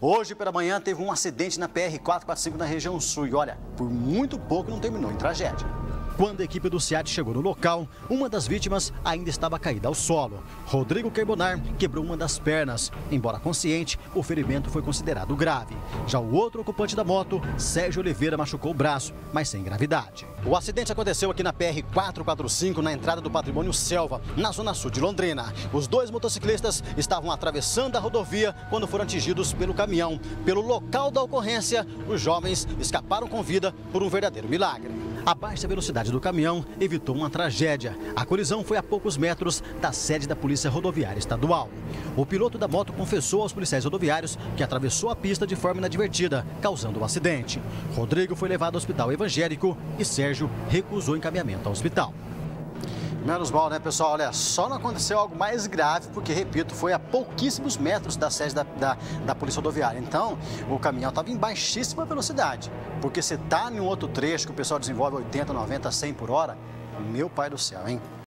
Hoje pela manhã teve um acidente na PR-445 na região sul e olha, por muito pouco não terminou em tragédia. Quando a equipe do SEAT chegou no local, uma das vítimas ainda estava caída ao solo. Rodrigo Carbonar quebrou uma das pernas. Embora consciente, o ferimento foi considerado grave. Já o outro ocupante da moto, Sérgio Oliveira, machucou o braço, mas sem gravidade. O acidente aconteceu aqui na PR-445, na entrada do Patrimônio Selva, na zona sul de Londrina. Os dois motociclistas estavam atravessando a rodovia quando foram atingidos pelo caminhão. Pelo local da ocorrência, os jovens escaparam com vida por um verdadeiro milagre. A baixa velocidade do caminhão evitou uma tragédia. A colisão foi a poucos metros da sede da Polícia Rodoviária Estadual. O piloto da moto confessou aos policiais rodoviários que atravessou a pista de forma inadvertida, causando o um acidente. Rodrigo foi levado ao hospital evangélico e Sérgio recusou encaminhamento ao hospital. Menos mal, né, pessoal? Olha, só não aconteceu algo mais grave, porque, repito, foi a pouquíssimos metros da sede da, da, da Polícia Rodoviária. Então, o caminhão estava em baixíssima velocidade. Porque se está em um outro trecho que o pessoal desenvolve 80, 90, 100 por hora, meu pai do céu, hein?